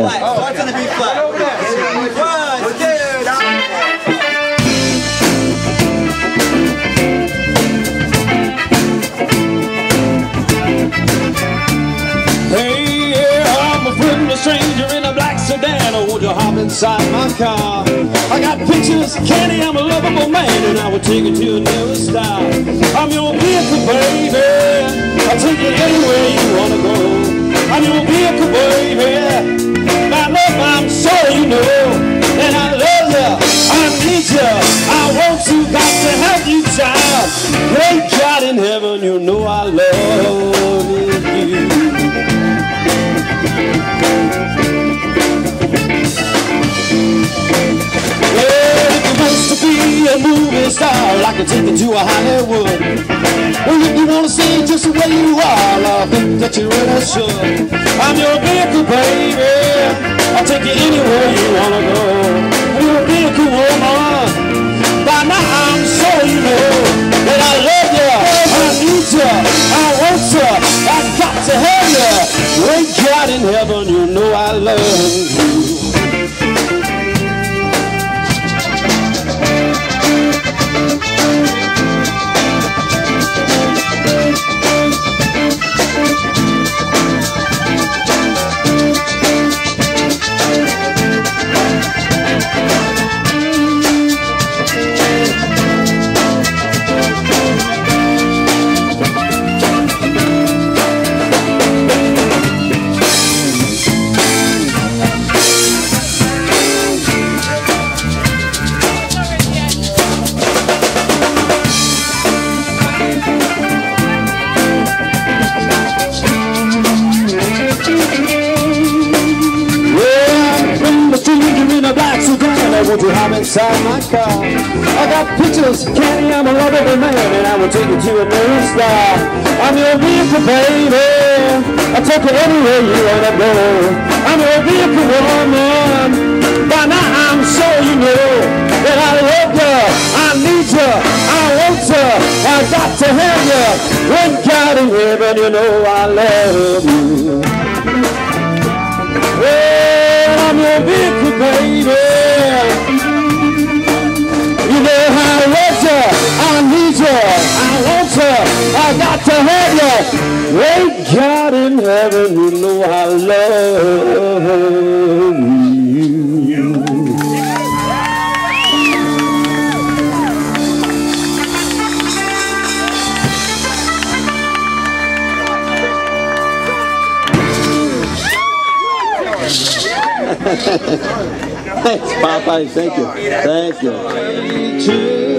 flat. Oh, Starts on the B flat. One, Hey, yeah, I'm a friend, a stranger in a black sedan. Oh, won't you hop inside my car? I got pictures, candy, I'm a lovable man, and I will take you to a new star. I'm your vehicle, baby. I'll take you anywhere you wanna go. I'm your vehicle, you know I love you. Well, if you wants to be a movie star, I can take you to a Hollywood. Well, if you wanna stay just the way you are, I think that you really should. I'm your vehicle, baby. I'll take you anywhere you wanna go. Want you hop inside my car. I got pictures, candy, I'm a lovable man, and I will take you to a new star. I'm your vehicle, baby. I'll take you anywhere you wanna go. I'm your vehicle, got to have you. When God in heaven, you know I love you. Well, I'm your vehicle, baby. You know how I want you, I need you, I want you, I got to have you. Great God in heaven, you know I love Thanks, Popeye. Thank you. Thank you. To you.